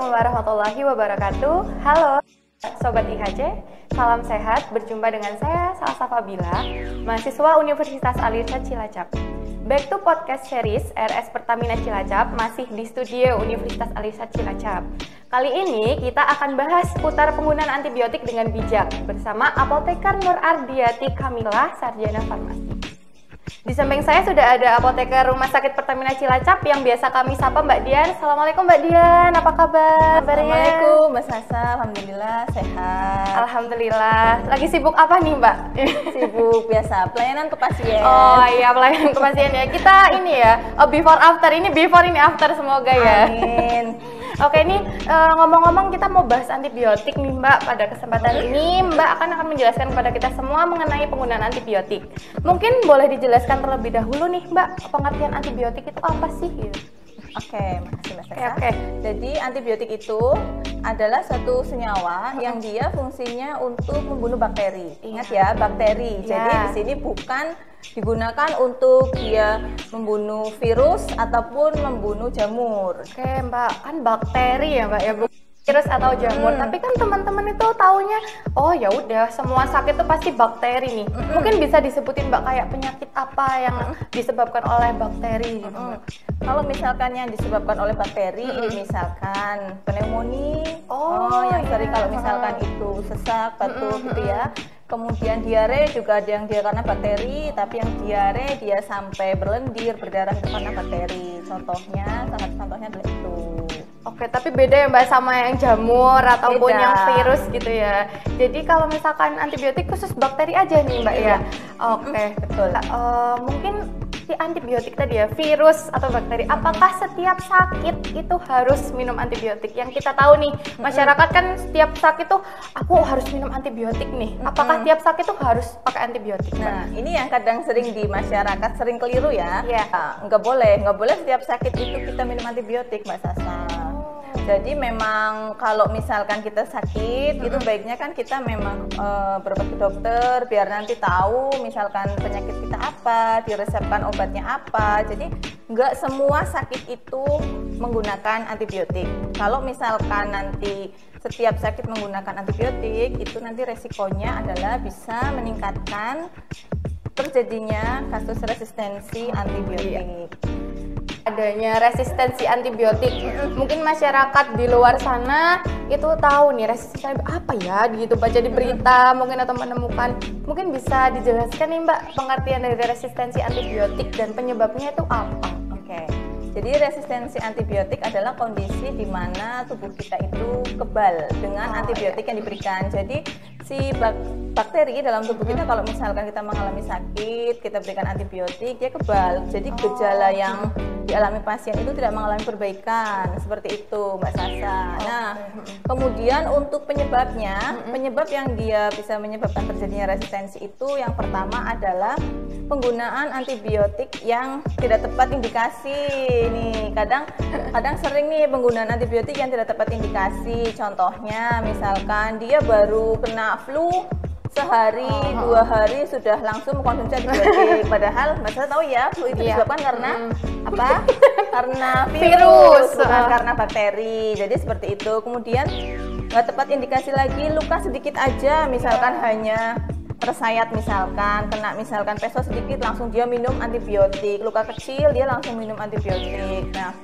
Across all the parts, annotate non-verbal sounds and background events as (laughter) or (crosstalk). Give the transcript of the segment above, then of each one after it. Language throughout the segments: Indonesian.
Assalamualaikum warahmatullahi wabarakatuh. Halo Sobat IHC, salam sehat. Berjumpa dengan saya Salsa Fabila, mahasiswa Universitas Alirsyad Cilacap. Back to podcast series RS Pertamina Cilacap masih di studio Universitas Alirsyad Cilacap. Kali ini kita akan bahas seputar penggunaan antibiotik dengan bijak bersama apoteker Nur Ardiati Kamila Sarjana Farmasi. Di samping saya sudah ada apoteker Rumah Sakit Pertamina Cilacap yang biasa kami sapa Mbak Dian. Assalamualaikum Mbak Dian, apa kabar? Assalamualaikum Mbak Sasa, Alhamdulillah sehat. Alhamdulillah. Lagi sibuk apa nih Mbak? (laughs) Sibuk biasa, pelayanan ke pasien. Oh iya, pelayanan ke pasien ya. Kita ini ya, oh, before after ini, before ini after semoga ya. Amin. (laughs) Oke ini uh, ngomong-ngomong kita mau bahas antibiotik nih Mbak pada kesempatan ini Mbak akan akan menjelaskan kepada kita semua mengenai penggunaan antibiotik. Mungkin boleh dijelaskan terlebih dahulu nih Mbak pengertian antibiotik itu apa sih? Gitu. Oke, makasih Mbak Oke, oke. Jadi antibiotik itu adalah satu senyawa yang dia fungsinya untuk membunuh bakteri. Ingat ya, bakteri. Iya. Jadi di sini bukan digunakan untuk dia membunuh virus ataupun membunuh jamur. Oke Mbak, kan bakteri ya Mbak ya Bu virus atau jamur. Hmm. Tapi kan teman-teman itu taunya oh ya udah semua sakit itu pasti bakteri nih. Hmm. Mungkin bisa disebutin Mbak kayak penyakit apa yang hmm. disebabkan oleh bakteri gitu. Hmm. Kalau misalkan yang disebabkan oleh bakteri, hmm. misalkan pneumonia, oh, oh yang iya. sering kalau misalkan itu sesak, batuk hmm. gitu ya. Kemudian diare juga ada yang dia karena bakteri, tapi yang diare dia sampai berlendir, berdarah itu karena bakteri. Contohnya, sangat contohnya adalah itu. Oke, tapi beda ya Mbak sama yang jamur ataupun beda. yang virus gitu ya. Jadi kalau misalkan antibiotik khusus bakteri aja nih Mbak ya. Iya. Oke, betul. Uh, mungkin si antibiotik tadi ya, virus atau bakteri, apakah setiap sakit itu harus minum antibiotik? Yang kita tahu nih, masyarakat kan setiap sakit tuh aku harus minum antibiotik nih. Apakah tiap sakit tuh harus pakai antibiotik? Nah, ini yang kadang sering di masyarakat sering keliru ya. Iya. Nah, nggak boleh, nggak boleh setiap sakit itu kita minum antibiotik, Mbak Sasa. Jadi memang kalau misalkan kita sakit, hmm. itu baiknya kan kita memang uh, berobat ke dokter biar nanti tahu misalkan penyakit kita apa, diresepkan obatnya apa. Jadi nggak semua sakit itu menggunakan antibiotik. Kalau misalkan nanti setiap sakit menggunakan antibiotik, itu nanti resikonya adalah bisa meningkatkan terjadinya kasus resistensi antibiotik adanya resistensi antibiotik. Mungkin masyarakat di luar sana itu tahu nih resistensi apa ya gitu baca di berita mungkin atau menemukan. Mungkin bisa dijelaskan nih Mbak pengertian dari resistensi antibiotik dan penyebabnya itu apa? Oke. Okay. Jadi resistensi antibiotik adalah kondisi di mana tubuh kita itu kebal dengan oh, antibiotik yang diberikan. Jadi si bakteri dalam tubuh kita kalau misalkan kita mengalami sakit, kita berikan antibiotik, dia kebal. Jadi gejala yang dialami pasien itu tidak mengalami perbaikan seperti itu Mbak Sasa. Nah, kemudian untuk penyebabnya, penyebab yang dia bisa menyebabkan terjadinya resistensi itu yang pertama adalah penggunaan antibiotik yang tidak tepat indikasi. Nih, kadang kadang sering nih penggunaan antibiotik yang tidak tepat indikasi. Contohnya misalkan dia baru kena flu sehari oh, dua hari sudah langsung mengkonsumsi antibiotik. (laughs) Padahal saya tahu ya flu itu iya. disebabkan karena hmm. apa? (laughs) Karena virus, virus bukan uh. karena bakteri. Jadi seperti itu. Kemudian nggak tepat indikasi lagi luka sedikit aja. Misalkan yeah. hanya tersayat misalkan kena misalkan peso sedikit langsung dia minum antibiotik. Luka kecil dia langsung minum antibiotik. Nah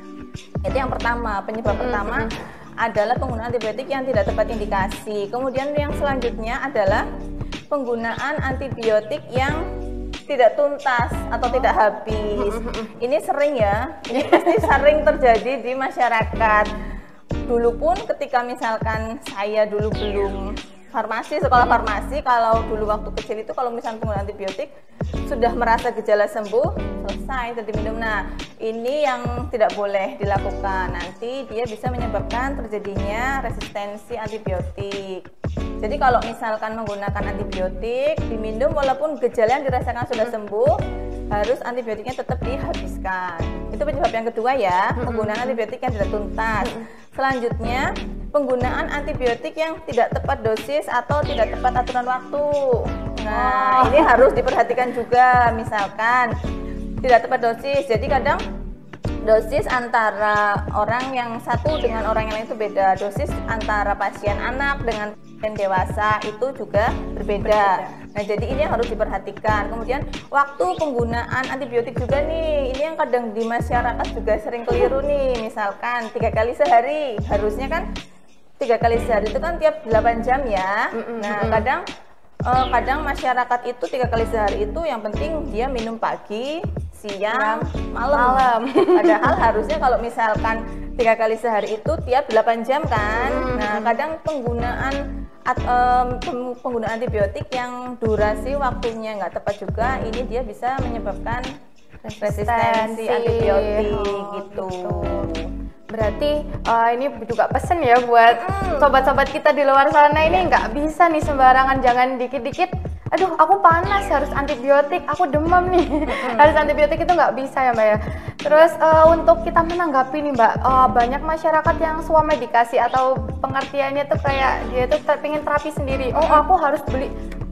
itu yang pertama. Penyebab -hmm. pertama adalah penggunaan antibiotik yang tidak tepat indikasi. Kemudian yang selanjutnya adalah penggunaan antibiotik yang tidak tuntas atau tidak habis. Ini sering ya, ini pasti (laughs) sering terjadi di masyarakat. Dulu pun ketika misalkan saya dulu belum farmasi, sekolah farmasi, kalau dulu waktu kecil itu kalau misalnya penggunaan antibiotik sudah merasa gejala sembuh, selesai tadi minum. Nah, ini yang tidak boleh dilakukan. Nanti dia bisa menyebabkan terjadinya resistensi antibiotik. Jadi kalau misalkan menggunakan antibiotik diminum walaupun gejala yang dirasakan sudah sembuh, harus antibiotiknya tetap dihabiskan. Itu penyebab yang kedua ya, penggunaan antibiotik yang tidak tuntas. Selanjutnya, penggunaan antibiotik yang tidak tepat dosis atau tidak tepat aturan waktu. Nah, oh. ini harus diperhatikan juga. Misalkan tidak tepat dosis. Jadi kadang dosis antara orang yang satu dengan orang yang lain itu beda dosis antara pasien anak dengan pasien dewasa itu juga berbeda, nah jadi ini yang harus diperhatikan kemudian waktu penggunaan antibiotik juga nih ini yang kadang di masyarakat juga sering keliru nih misalkan tiga kali sehari harusnya kan tiga kali sehari itu kan tiap 8 jam ya nah kadang uh, kadang masyarakat itu tiga kali sehari itu yang penting dia minum pagi siang, malam. malam. (laughs) Padahal harusnya kalau misalkan tiga kali sehari itu tiap 8 jam kan. Hmm. Nah, kadang penggunaan at, um, penggunaan antibiotik yang durasi waktunya nggak tepat juga, ini dia bisa menyebabkan resistensi, antibiotik oh, gitu. gitu. Berarti uh, ini juga pesen ya buat sobat-sobat kita di luar sana ini. Nggak bisa nih sembarangan jangan dikit-dikit. Aduh aku panas harus antibiotik. Aku demam nih. (laughs) Harus antibiotik itu nggak bisa ya mbak ya. Terus uh, untuk kita menanggapi nih mbak uh, banyak masyarakat yang suami medikasi atau pengertiannya tuh kayak dia tuh pengen terapi sendiri. Oh aku harus beli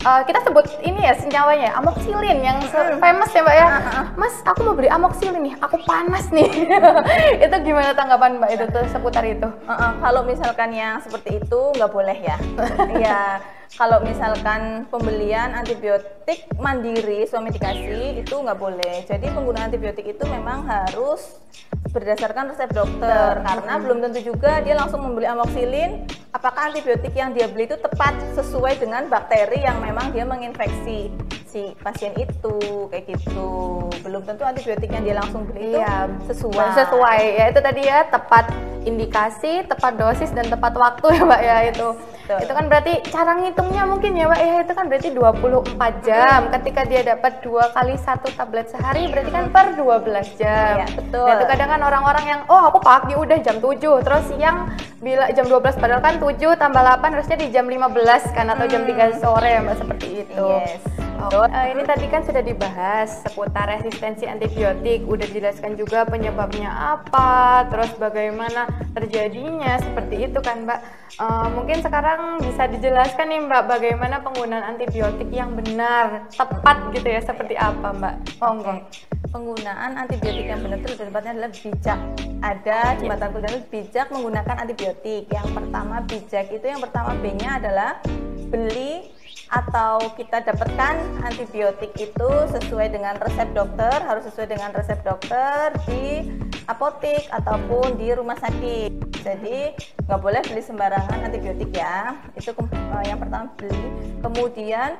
uh, kita sebut ini ya senyawanya amoxilin yang hmm. famous ya mbak ya. Mas aku mau beli amoxilin nih aku panas nih. (laughs) Itu gimana tanggapan mbak itu tuh seputar itu? Uh -uh. kalau misalkan yang seperti itu nggak boleh ya? (laughs) Ya kalau misalkan pembelian antibiotik mandiri suami dikasih itu nggak boleh. Jadi penggunaan antibiotik itu memang harus berdasarkan resep dokter. Karena belum tentu juga dia langsung membeli amoxilin apakah antibiotik yang dia beli itu tepat sesuai dengan bakteri yang memang dia menginfeksi si pasien itu? Kayak gitu. Belum tentu antibiotik yang dia langsung beli iya, itu sesuai. Sesuai. Ya itu tadi ya tepat indikasi tepat dosis dan tepat waktu ya mbak ya itu. Betul. itu kan berarti cara ngitungnya mungkin ya mbak ya itu kan berarti 24 jam. Ketika dia dapat dua kali satu tablet sehari berarti kan per 12 jam. Ya, betul. Nah, itu kadang kan orang-orang yang oh aku pagi udah jam 7 terus siang bila jam 12 padahal kan 7 tambah 8 harusnya di jam 15 kan atau jam 3 sore ya Mbak seperti itu. Yes. Oh, uh, ini tadi kan sudah dibahas seputar resistensi antibiotik, udah dijelaskan juga penyebabnya apa, terus bagaimana terjadinya seperti itu kan Mbak. Uh, mungkin sekarang bisa dijelaskan nih Mbak bagaimana penggunaan antibiotik yang benar, tepat gitu ya seperti apa Mbak? Monggo. Okay penggunaan antibiotik yang benar itu tepatnya adalah bijak. Ada jembatan kuliner bijak menggunakan antibiotik. Yang pertama bijak itu yang pertama B-nya adalah beli atau kita dapatkan antibiotik itu sesuai dengan resep dokter harus sesuai dengan resep dokter di apotek ataupun di rumah sakit. Jadi nggak boleh beli sembarangan antibiotik ya. Itu eh, yang pertama beli. Kemudian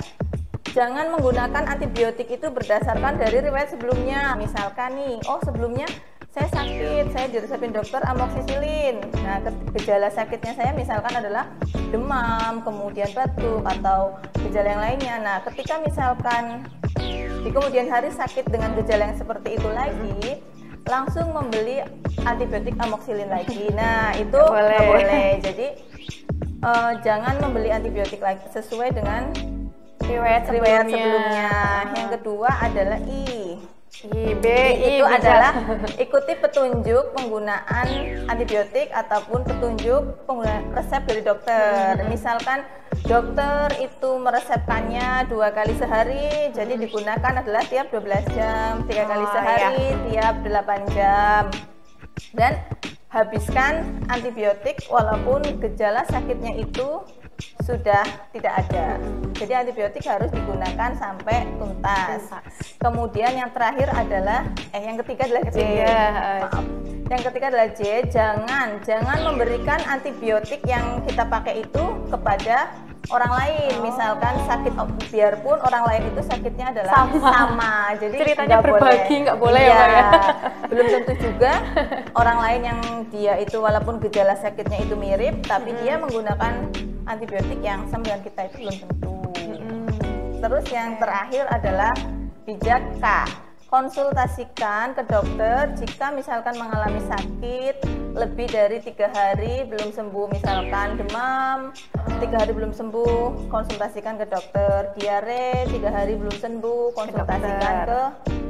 Jangan menggunakan antibiotik itu berdasarkan dari riwayat sebelumnya. Misalkan nih, oh sebelumnya saya sakit, saya diresepin dokter amoxicillin. Nah, gejala sakitnya saya misalkan adalah demam, kemudian batuk atau gejala yang lainnya. Nah, ketika misalkan di kemudian hari sakit dengan gejala yang seperti itu lagi, langsung membeli antibiotik amoxicillin lagi. Nah, itu boleh. boleh. Jadi uh, jangan membeli antibiotik lagi sesuai dengan riwayat sebelumnya. riwayat sebelumnya. Yang kedua adalah I. I, B, I itu adalah ikuti petunjuk penggunaan antibiotik ataupun petunjuk penggunaan resep dari dokter. Hmm. Misalkan dokter itu meresepkannya dua kali sehari, jadi digunakan adalah tiap 12 jam, tiga oh, kali sehari, iya. tiap 8 jam. Dan habiskan antibiotik walaupun gejala sakitnya itu sudah tidak ada. Jadi antibiotik harus digunakan sampai tuntas. Kemudian yang terakhir adalah eh yang ketiga adalah J. Maaf. Yang ketiga adalah J, jangan jangan memberikan antibiotik yang kita pakai itu kepada orang lain oh. misalkan sakit biarpun orang lain itu sakitnya adalah sama, sama. jadi ceritanya berbagi nggak boleh ya, ya belum tentu juga orang lain yang dia itu walaupun gejala sakitnya itu mirip tapi hmm. dia menggunakan antibiotik yang dengan kita itu belum tentu. Hmm. Terus yang terakhir adalah bijak K. Konsultasikan ke dokter jika misalkan mengalami sakit lebih dari tiga hari belum sembuh, misalkan demam tiga hari belum sembuh, konsultasikan ke dokter. Diare tiga hari belum sembuh, konsultasikan ke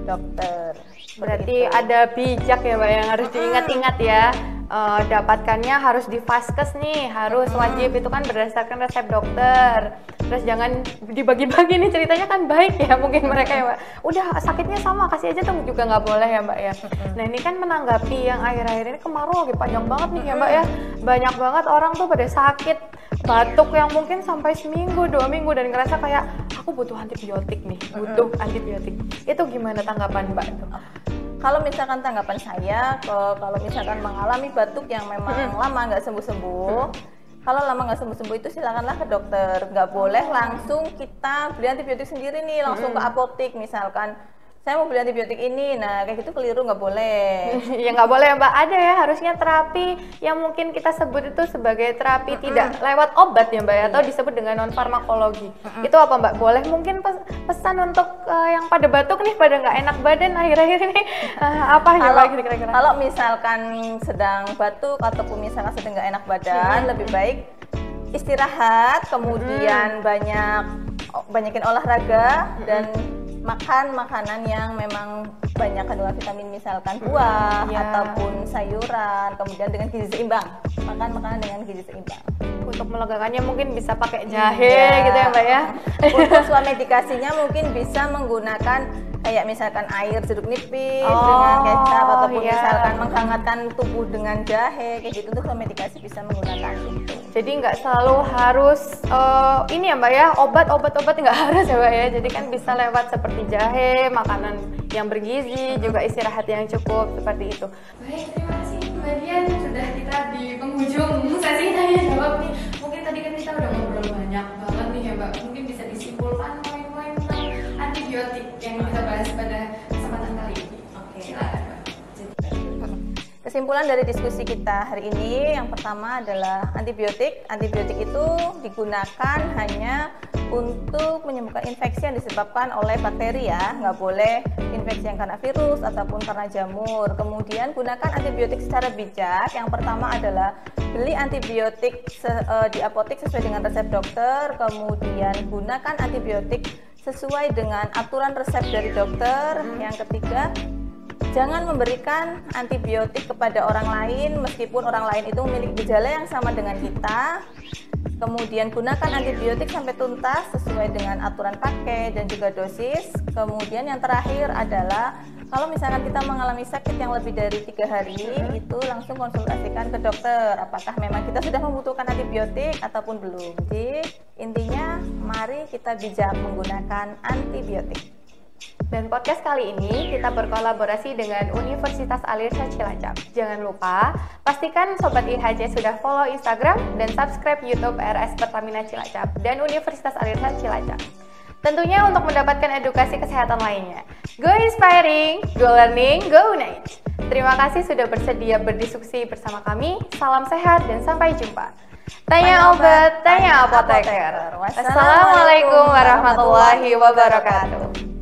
dokter. Berarti Begitu. ada bijak ya, Mbak yang harus diingat-ingat ya uh, dapatkannya harus di vaskes nih harus wajib. Itu kan berdasarkan resep dokter. Terus jangan dibagi-bagi nih ceritanya kan baik ya mungkin mereka ya mbak udah sakitnya sama kasih aja tuh juga nggak boleh ya mbak ya. Nah ini kan menanggapi yang akhir-akhir ini kemarau lagi panjang banget nih ya mbak ya. Banyak banget orang tuh pada sakit batuk yang mungkin sampai seminggu dua minggu dan ngerasa kayak aku butuh antibiotik nih butuh antibiotik. Itu gimana tanggapan mbak tuh kalau misalkan tanggapan saya kalau misalkan mengalami batuk yang memang lama nggak sembuh-sembuh kalau lama nggak sembuh-sembuh itu silakanlah ke dokter. Nggak boleh langsung kita beli antibiotik sendiri nih langsung ke apotik misalkan saya mau beli antibiotik ini nah kayak gitu keliru nggak boleh (laughs) ya nggak boleh mbak ada ya harusnya terapi yang mungkin kita sebut itu sebagai terapi mm -hmm. tidak lewat obat ya mbak ya atau iya. disebut dengan non farmakologi mm -hmm. itu apa mbak boleh mungkin pesan untuk uh, yang pada batuk nih pada nggak enak badan akhir-akhir ini uh, (laughs) apa ya mbak kira-kira kalau misalkan sedang batuk ataupun misalkan sedang nggak enak badan mm -hmm. lebih baik istirahat kemudian hmm. banyak banyakin olahraga hmm. dan makan makanan yang memang banyak kandungan vitamin misalkan buah ya. ataupun sayuran kemudian dengan gizi seimbang. Makan makanan dengan gizi seimbang. Untuk melegakannya mungkin bisa pakai jahe ya. gitu ya mbak ya? (laughs) Untuk medikasinya mungkin bisa menggunakan kayak misalkan air jeruk nipis oh, dengan kecap ataupun iya. misalkan menghangatkan tubuh dengan jahe kayak gitu untuk medikasi bisa menggunakan itu. Jadi nggak selalu harus uh, ini ya mbak ya obat obat obat nggak (laughs) harus ya mbak ya. Jadi kan bisa lewat seperti jahe, makanan yang bergizi, juga istirahat yang cukup seperti itu. Baik terima kasih mbak Dian sudah kita di penghujung sesi tanya jawab nih. Mungkin tadi kan kita udah ngobrol banyak banget nih ya mbak. Mungkin bisa disimpulkan poin-poin tentang antibiotik yang kita bahas pada Kesimpulan dari diskusi kita hari ini yang pertama adalah antibiotik. Antibiotik itu digunakan hanya untuk menyembuhkan infeksi yang disebabkan oleh bakteri ya, nggak boleh infeksi yang karena virus ataupun karena jamur. Kemudian gunakan antibiotik secara bijak. Yang pertama adalah beli antibiotik uh, di apotek sesuai dengan resep dokter. Kemudian gunakan antibiotik sesuai dengan aturan resep dari dokter. Yang ketiga, jangan memberikan antibiotik kepada orang lain meskipun orang lain itu memiliki gejala yang sama dengan kita. Kemudian gunakan antibiotik sampai tuntas sesuai dengan aturan pakai dan juga dosis. Kemudian yang terakhir adalah kalau misalkan kita mengalami sakit yang lebih dari tiga hari, itu langsung konsultasikan ke dokter. Apakah memang kita sudah membutuhkan antibiotik ataupun belum? Jadi intinya, mari kita bijak menggunakan antibiotik. Dan podcast kali ini kita berkolaborasi dengan Universitas Alirsa Cilacap. Jangan lupa, pastikan Sobat IHJ sudah follow Instagram dan subscribe YouTube RS Pertamina Cilacap dan Universitas Alirsa Cilacap. Tentunya untuk mendapatkan edukasi kesehatan lainnya. Go inspiring, go learning, go night. Terima kasih sudah bersedia berdiskusi bersama kami. Salam sehat dan sampai jumpa. Tanya obat, tanya apoteker. Wassalamualaikum warahmatullahi wabarakatuh.